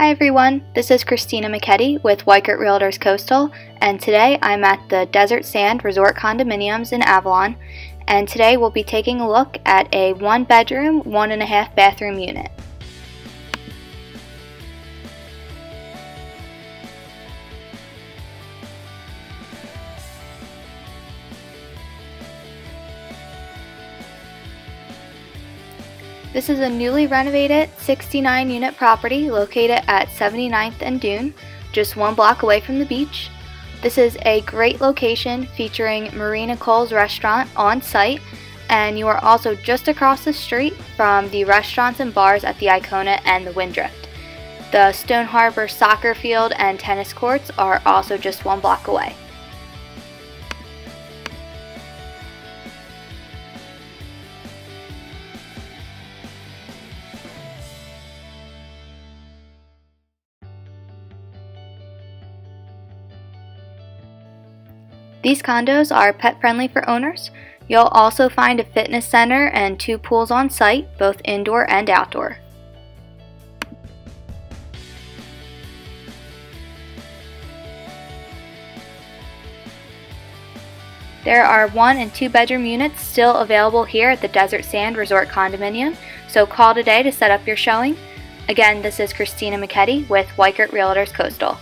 Hi everyone, this is Christina McKetty with Weichert Realtors Coastal, and today I'm at the Desert Sand Resort Condominiums in Avalon, and today we'll be taking a look at a one bedroom, one and a half bathroom unit. This is a newly renovated 69 unit property located at 79th and Dune, just one block away from the beach. This is a great location featuring Marina Cole's restaurant on site and you are also just across the street from the restaurants and bars at the Icona and the Windrift. The Stone Harbor soccer field and tennis courts are also just one block away. These condos are pet friendly for owners. You'll also find a fitness center and two pools on site, both indoor and outdoor. There are one and two bedroom units still available here at the Desert Sand Resort Condominium, so call today to set up your showing. Again, this is Christina McKetty with Weichert Realtors Coastal.